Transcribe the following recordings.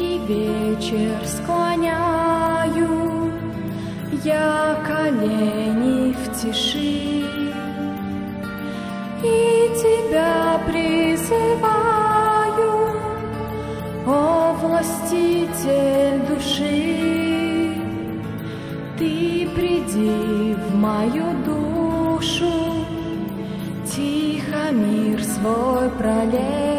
тихий вечер склоняю я колени в тиши и тебя призываю, о властитель души, ты приди в мою душу, тихо мир свой пролей.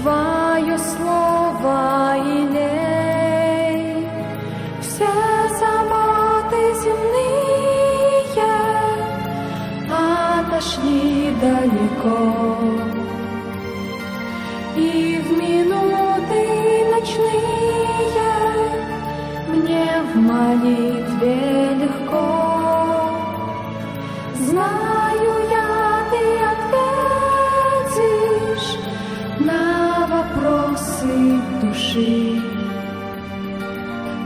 Твое слово илей. Все заботы земные отошли далеко. И в минуты ночные мне в молитве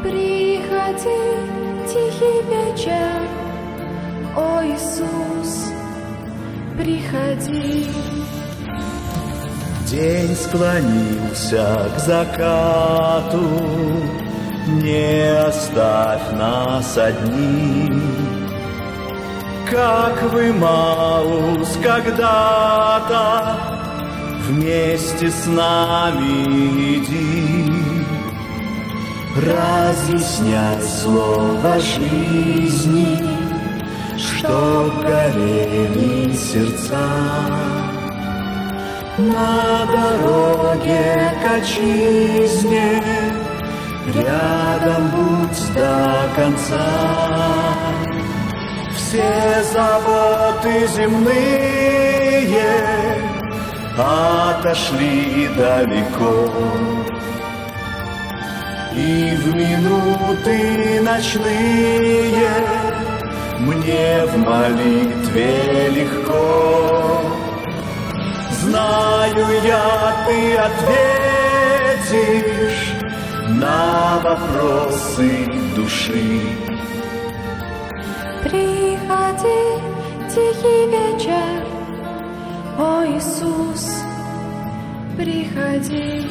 Приходи, тихий вечер, о Иисус, приходи. День склонился к закату, не оставь нас одни. Как вы, Маус, когда-то вместе с нами иди. Разъясняй слово жизни, что горели сердца. На дороге к отчизне Рядом будь до конца Все заботы земные Отошли далеко И в минуты ночные Мне в молитве легко Знаю я, ты ответишь на вопросы души. Приходи, тихий вечер, о Иисус, приходи.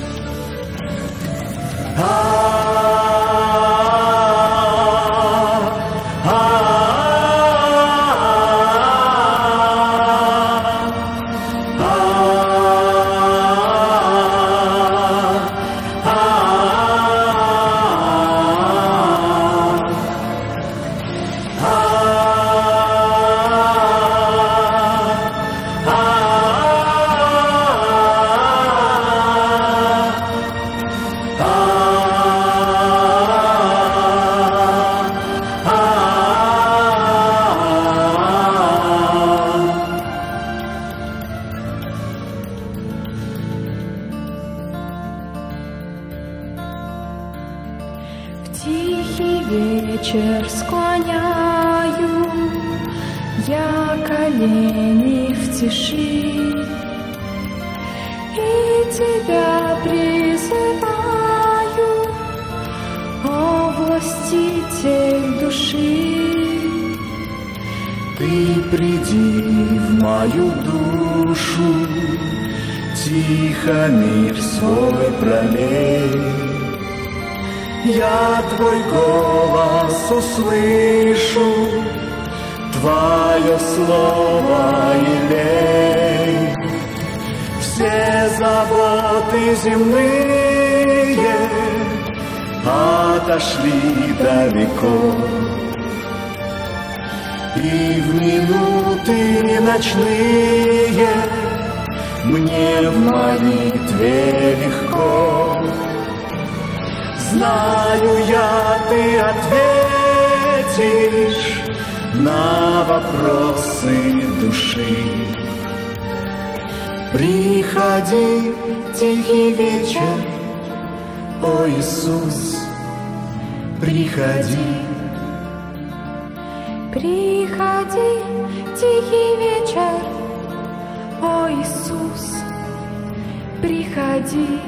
В вечер склоняю я колени в тиши и тебя призываю, о властитель души. Ты приди в мою душу, Тихо мир свой пролей. Я твой голос услышу, Твое слово елей. Все заботы земные Отошли далеко. И в минуты ночные Мне в молитве легко. Знаю я, ты ответишь На вопросы души. Приходи, тихий вечер, о Иисус, приходи. Приходи, тихий вечер, о Иисус, приходи.